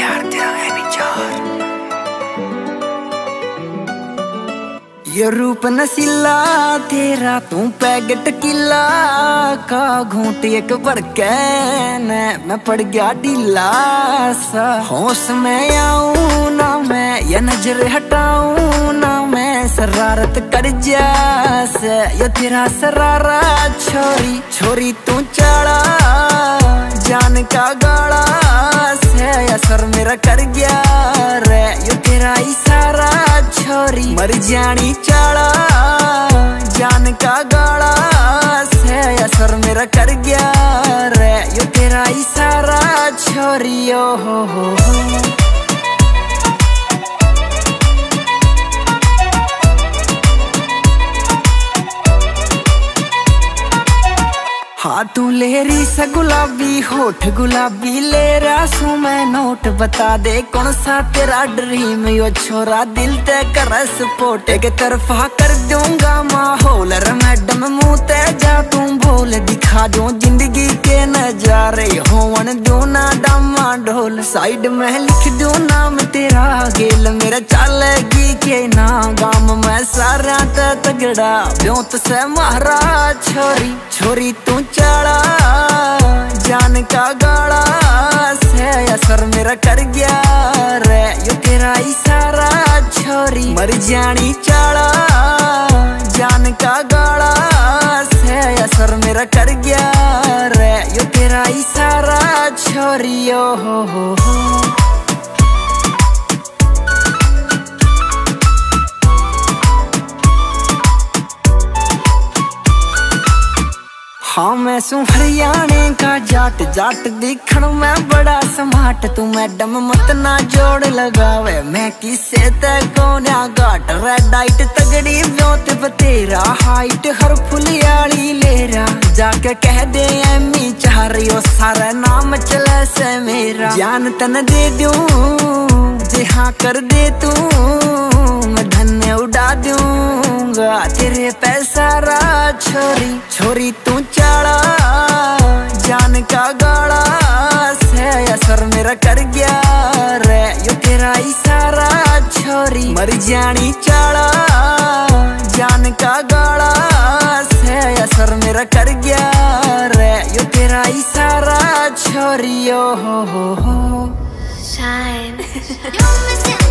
यार तेरा है विचार ये रूप नसीला तेरा तू पैगट किला। का घूट एक पर कैन मैं पड़ गया ढीला सा। होश में आऊ, ना मैं ये नज़र हटाऊ, ना मैं शरारत कर जा ये तेरा शरारा, छोरी छोरी तू चढ़ा जान का गाड़ा से असर मेरा कर गया रे यो तेरा सारा छोरी मर जानी चाड़ा जान का गाड़ा से असर मेरा कर गया रे यो तेरा सारा छोरी ओ हो हो, हो। तू ले रही सा गुलाबी, होठ गुलाबी ले रहा मैं नोट बता दे, कौन सा तेरा ड्रीम यो छोरा दिल ते कर सपोर्ट के तरफा कर दूँगा माहौल। मैडम मुँह ते जा, तू बोल दिखा दो, ज़िंदगी ढोल साइड में लिख दो नाम तेरा गेल। मेरा चलेगी के ना गाम में सारा का तगड़ा। ब्योत से महाराज, छोरी छोरी तू चढ़ा जान का गाड़ा से असर मेरा कर गया रे। यो तेरा इशारा, छोरी, मर जानी चढ़ा जान का गाड़ा से असर मेरा कर गया रे। यो तेरा इशारा छोरी हो, हो हो हो, मैं सू हरियाणे का जाट जाट दिखण में बड़ा स्मार्ट तू मैडम मत ना जोड़ लगावे, मैं किसे ते कोन्या घाट रेड लाइट तगड़ी ब्योत बतेरा हाइट हर फुलियाली लेरा। जाके कह दे एमी चारियो सारा नाम चले से मेरा। जान तन दे दूँ जे हाँ कर दे तू धन्य उड़ा दूँगा तेरे पैसा रा छोरी छोरी तू गाड़ा से असर मेरा कर गया रे। यो तेरा इशारा छोरी, मर जानी चढ़ा जान का गाड़ा से असर मेरा कर गया रे। यो तेरा इशारा छोरी, ओ हो हो हो। Shine.